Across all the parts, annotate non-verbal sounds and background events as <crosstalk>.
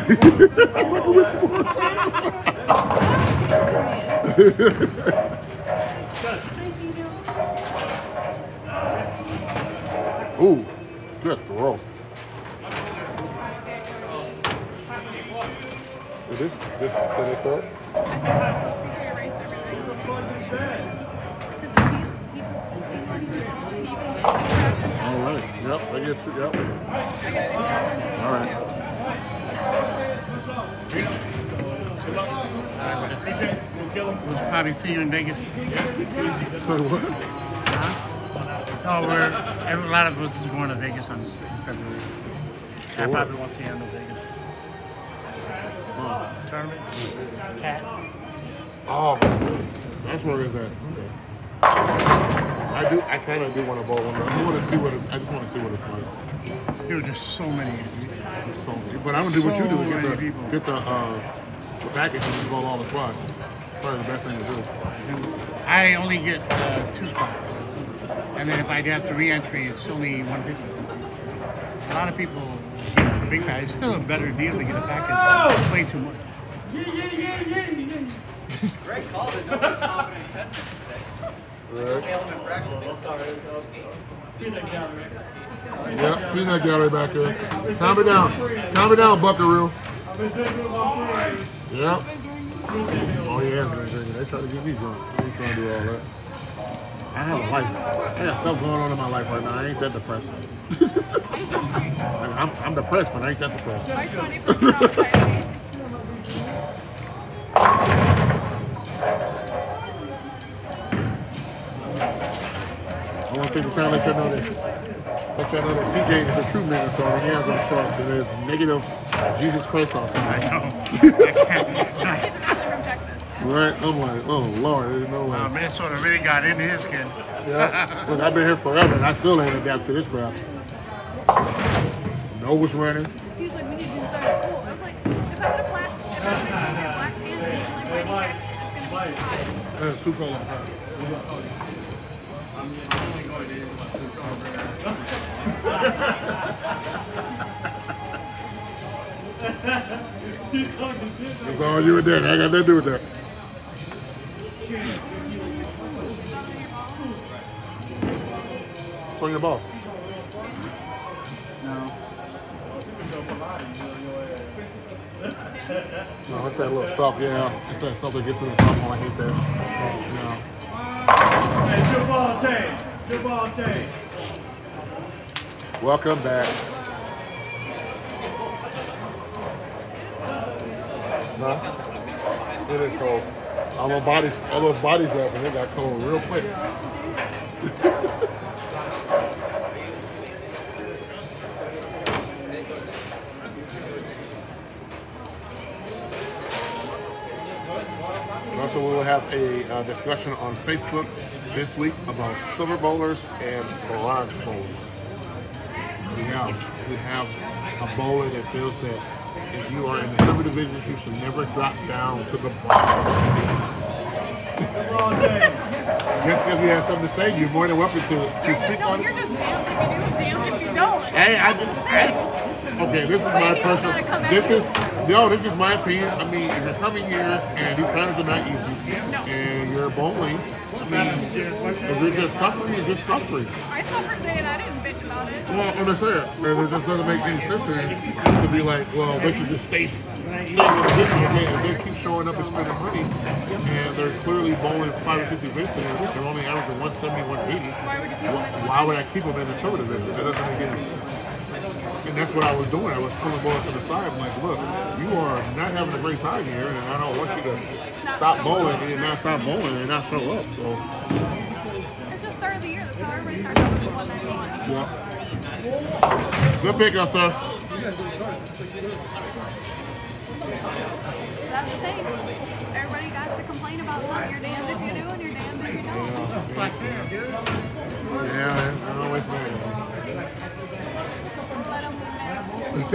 fucking with you the time. Ooh, good throw. Is this, did it start? All right. Yep, I get two. Yep. All right. We'll probably see you in Vegas. So what? Oh, we're a lot of us is going to Vegas on February. I probably won't see you in Vegas. Tournament. Cat. Oh, that's where it's at. Okay. I do. I kind of do want to bowl one. I want to see what it's. I just want to see what it's like. There were just so many. There's so many. But I'm gonna do what you do. So and many Get the people. get the uh, the package and bowl all the spots. Probably the best thing to do. I only get uh, two spots, and then if I have to re-entry, it's only 150. A lot of people get the big package. It's still a better deal to get a package. It's way too much. Greg called it. Nobody's confident in 10 minutes today. Just nailed him in practice. Yeah, peanut gallery back there. Calm it down. Calm it down, Buckaroo. Yeah. Oh yeah, been drinking. They try to get me drunk. I ain't trying to do all that. I have a life. I got stuff going on in my life right now. I ain't that depressed. <laughs> I'm, I'm depressed, but I ain't that depressed. I want to take the time to let you know this. Let you know that CJ is a true man, so he has on shorts and there's negative Jesus Christ outside. Right? I'm like, oh Lord, there's no way. Uh, Minnesota really got into his skin. Yeah. Look, I've been here forever and I still ain't adapted to this crap. Know what's running. He was like, we need to do this at school. I was like, if I would have black, if I would have black pants and like wedding jacket, it's gonna be hot. Yeah, it's too cold outside. That's all you and that. I got nothing to do with that. It's on your ball. No, it's that little stuff, yeah. It's that stuff that gets in the top. I hate that. Yeah. Hey, good ball change. Good ball change. Welcome back. It is cold. All those bodies, all those bodies left, and it got cold real quick. <laughs> Also, we will have a uh, discussion on Facebook this week about silver bowlers and bronze bowlers. We have we have a bowler that feels that if you are in the silver divisions, you should never drop down to the ball. Just because you have something to say, you're more than welcome to, to speak No, on you're just damned if you do, damned if you don't. Hey, I just, hey, okay, this is my Wait, personal. This is no, this is my opinion. I mean, if you're coming here and these patterns are not easy, and you're bowling, I mean, if you're just suffering, you're just suffering. I suffered today and I didn't bitch about it. Well, understand. And it just doesn't make any sense to, me to be like, well, they should just stay, stay with the. If they keep showing up and spending money, and they're clearly bowling five or six events, and they're only averaging 170, 180, Why would you keep why, would I keep them in the silver division? That doesn't make any sense. And that's what I was doing. I was pulling boys to the side. I'm like, look, you are not having a great time here, and I don't want you to stop bowling and not stop bowling and not show up. So, It's just start of the year. That's how everybody starts to see what they want. yeah. Good pickup, sir. That's the thing. Everybody got to complain about something. You're damned if you do and you're damned if you don't. Yeah, it's always bad it's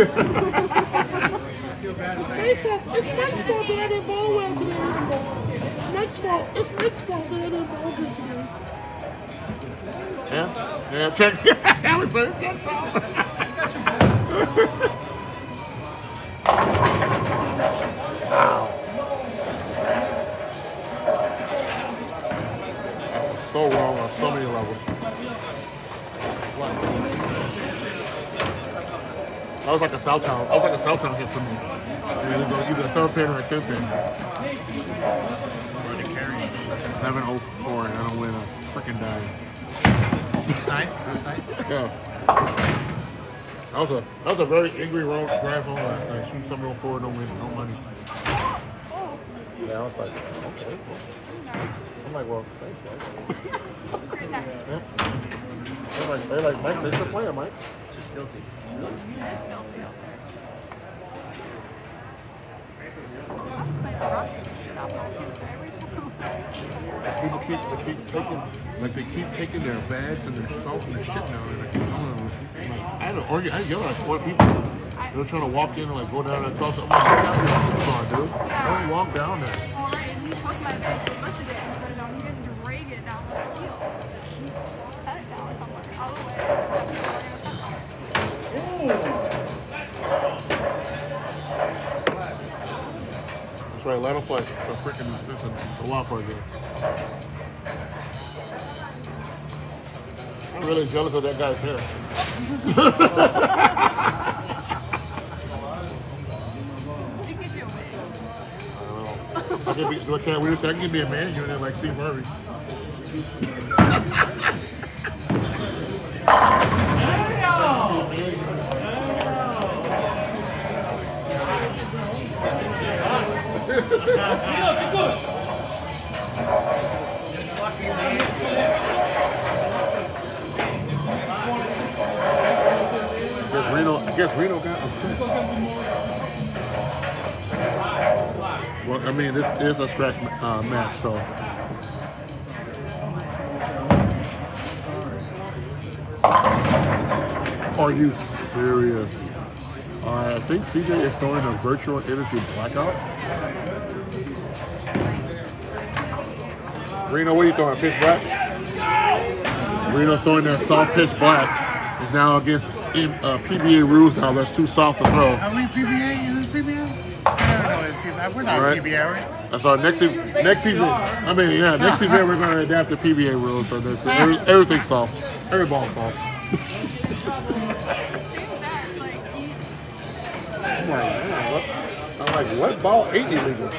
my fault. It's Mike's fault that I didn't well today anymore. It's Mike's fault. It's Mike's fault that I didn't bowl today. Yeah, yeah, check. <laughs> that was his good fault. so wrong on so many levels. That was like a Southtown. That was like a Southtown hit for me. It was uh, either a seven pin or a ten pin. Or the carry. Seven oh four, and I don't win a freaking dime. Side? Good <laughs> side? Yeah. That was a that was a very angry road drive home last night. Shoot seven oh four, no win, no money. Yeah, I was like, okay. I'm like, well, thanks, guys. Great time. Yeah. They're like, they're like, Mike, thanks for playing, Mike. Just filthy. It's filthy out there. Just like, rock is out there every time. Because people keep, they keep taking, like they keep taking their bags and their salt and their shit down, and I keep telling them, like, I had to argue, I yelled at four people. They were trying to walk in and like go down and talk to them. Like, dude. Don't walk down there. All right, and he took my bag, he lifted it, and set it down. He didn't drag it down the heels. Set it down somewhere, of the way. That's right, let them play. It's a freaking, listen, it's a wild card game. I'm really jealous of that guy's hair. <laughs> know. I can't say I can be a man unit like Steve Harvey. I guess Rino got upset. Well, I mean, this is a scratch uh, match, so. Are you serious? Uh, I think CJ is throwing a virtual energy blackout. Rino, what are you throwing? Pitch black? Rino's throwing that soft pitch black. Is now against uh, PBA rules now. That's too soft to throw. Are we PBA? Is this PBA? We're not Right. PBA, right? That's our next e- next event. I mean, yeah, next event we're gonna adapt the PBA rules. So this every, everything's soft. Every ball's soft. Seeing that, it's I'm like, man, what? I'm like, what ball ain't illegal?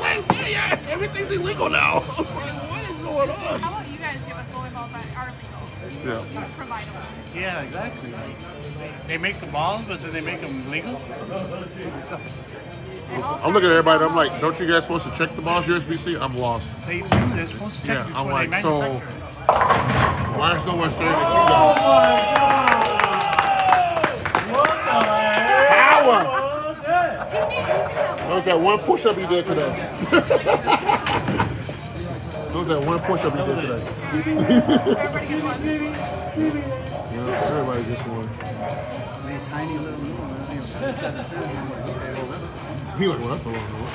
like, <laughs> yeah, everything's illegal now. <laughs> what is going on? how about you guys give us bowling balls that are legal? Yeah. Yeah, Provide them. exactly. Like, they make the balls, but then they make them legal. I'm looking at everybody. I'm like, don't you guys supposed to check the balls USB-C? I'm lost. They do. They're supposed to check Yeah, before I'm they like, so why is no one staring at you oh guys? Power! Notice that one push-up you did today. <laughs> Notice that one push-up you did today. Everybody gets one. Yeah, everybody gets one. Made a tiny little move. He like, well, that's the wrong one.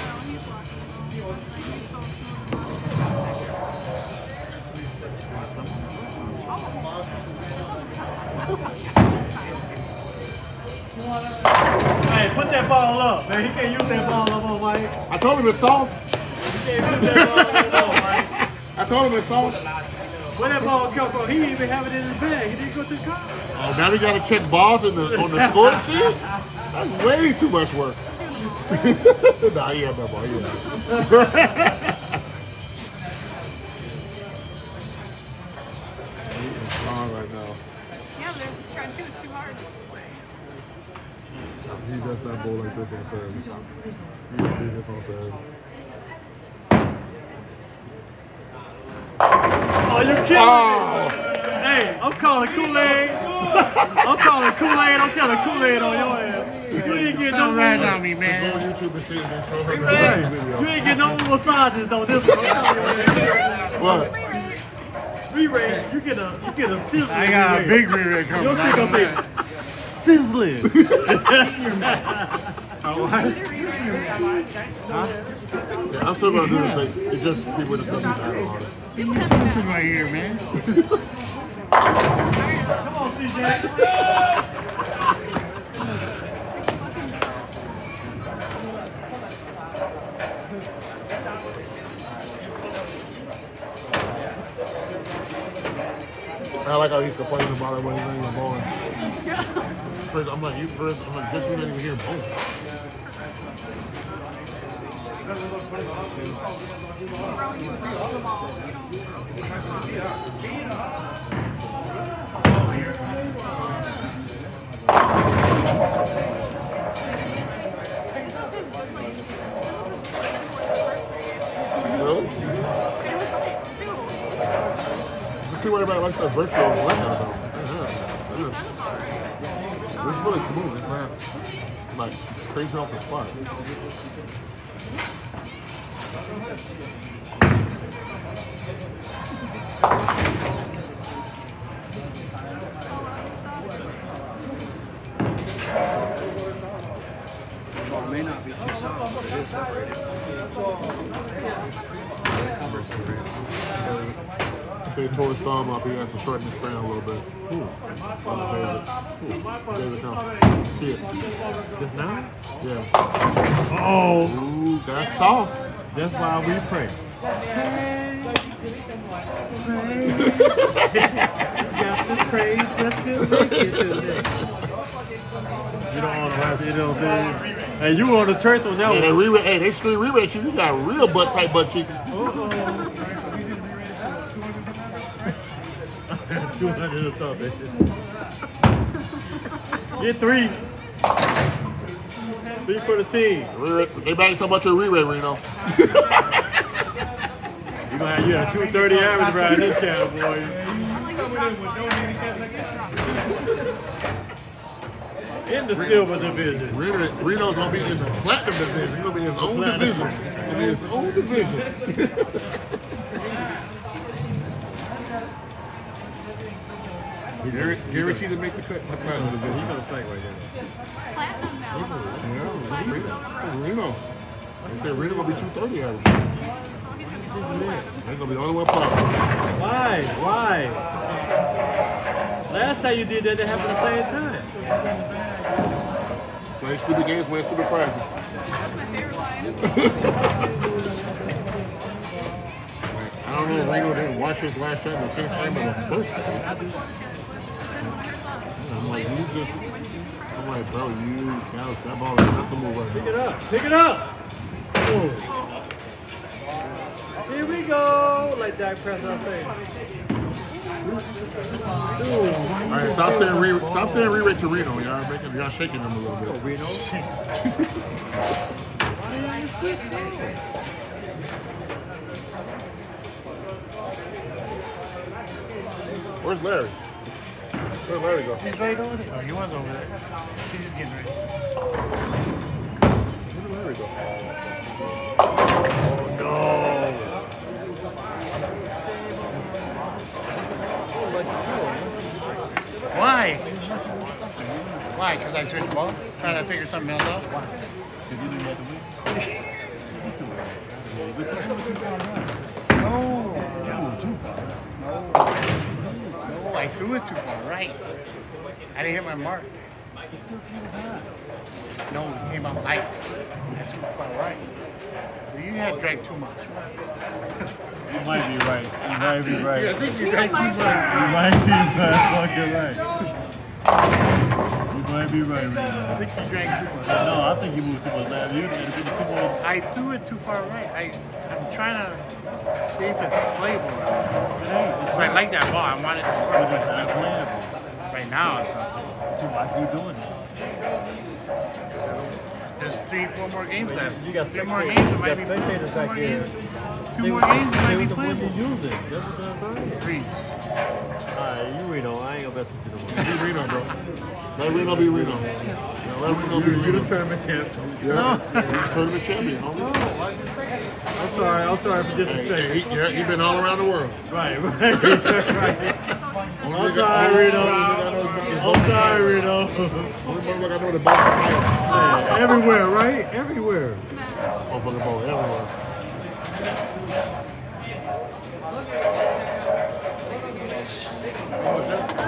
Hey, put that ball up, man. He can't use that ball up on Mike. I told him it's soft. He can't use that ball up on Mike. I told him it's soft. Where that ball come from? He didn't even have it in his bag. He didn't go to the car. Oh, now we gotta check balls in the on the score sheet. That's way too much work. Nah, that it. He is strong right now. Yeah, they're trying to. It's too hard. He does not bowl like this on Saturday. He does do this on Saturday. Oh, you kidding Oh, me? Hey, I'm calling Kool-Aid. I'm calling Kool-Aid. I'm telling Kool-Aid on your ass. You ain't getting no Don't rat more. on me, go on YouTube and see it and show her the Hey, video. you ain't getting no more massages though. This one. I'm telling your ass. What? Re-rate, you get a you get a sizzling. I got a re-rate. big rear coming. Your shit gonna out. be sizzling. <laughs> Oh, yeah, I'm still gonna do this thing. It's just people just gonna be mad about it. People have This is that. my man. Come on, CJ. I like how he's complaining about it when he's not even bowling. Chris, I'm like, you, Chris, I'm like, this isn't even here bowling. Bro, you see where everybody likes that virtual right now, though. Yeah. yeah. Sounds alright. It's really smooth. It's not like crazy off the spot. Well, it may not be too soft, but it is separated. Cover separated. Say he tore his thumb up, he has to shorten his span a little bit. Ooh. On the David. Ooh. David comes. Here. Just now? Yeah. Oh, Ooh, that's soft. that's why we pray. Got to pray just to make it. You don't want to laugh, you know what I'm saying? Hey, you on the church on that they one. re hey, they straight re-rate you. You got real butt tight butt cheeks. Uh-oh. 200 or something. Get three. Three for the team. Back talking about your re-rate, Rino. <laughs> You gonna have you a 230 average around this cat, boy. In the silver division. Rino's gonna be in the platinum division. He's gonna be in his own Platinum. division. In his own division. <laughs> Guaranteed guaranteed to make the cut. The platinum He division. gonna strike right there. Platinum now. huh? Yeah, Platinum Rino. silver bronze. Rino. They said Rino gonna be 230 average. So he's gonna be all the way. They're gonna be the only one platinum. Why? Why? Last time you did that, they happened at the same time. Play stupid games, win stupid prizes. That's my favorite line. I don't know if Rino didn't watch this last time, in the 10th frame of the first game. I'm like, you just, I'm like, bro, you, that, that ball is not the move right Pick now. it up. Pick it up. Here we go. Like Dak Prescott said. All right, stop saying re, stop saying re-rate to Rino. Y'all making, y'all shaking them a little bit. Rino. <laughs> Where's Larry? Where'd Larry go? He's right over there. Oh, he was over there. He's just getting ready. Where'd Larry go? Oh, no. Why? Why? Because I switched ball? Trying to figure something else out? Why? No. No. No, I threw it too far right. I didn't hit my mark. No, it came out light. That's too far right. You had drank too much. You might be right. You might be right. I think you drank too much. You might be fucking right. You might be right, I think you drank too much. No, I think you moved too much last. You did too much. I threw it too far right. I, I'm trying to see if it's playable. It ain't. I like that ball. I want it to But work. it's not playable. Right now, it's not. So why keep doing it? There's three, four more games left. You got three more games. It might be spectators two back more here. games. Two more games. It might be playable. you using. That's what I'm saying. Three. Alright, you Rino. I ain't gonna mess with you no more. Be Rino, bro. Let Rino be Rino. Now let Rino be You, you Rino. the tournament champ. Yeah, he's tournament champion. homie. I'm sorry. I'm sorry for Hey, disrespect. he, yeah, he been all around the world. Right, right, <laughs> right. I'm sorry, Rino. Sorry, Rino. Everywhere, right? Everywhere. Everywhere. Oh,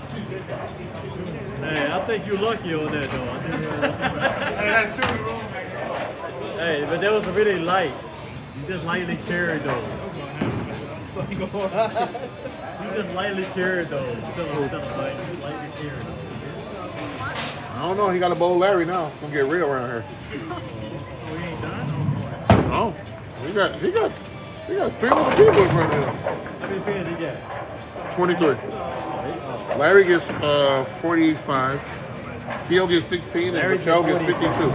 Hey, I think you're lucky on that though. I think you're lucky. Hey, that's two in. Hey, but that was really light. You just lightly carried those. you just lightly carried those. Still on stuff like just lightly carried those. I don't know. He got a bowl Larry now. It's gonna get real around here. Oh, we ain't done. Oh, he got he got he got three more people right front of him. How many pins he got? 23. Larry gets uh 45. Theo gets 16 and Larry Michelle gets gets 52.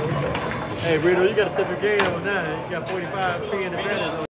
Hey, Rito, you got to step your game on that. You got 45 pin advantage.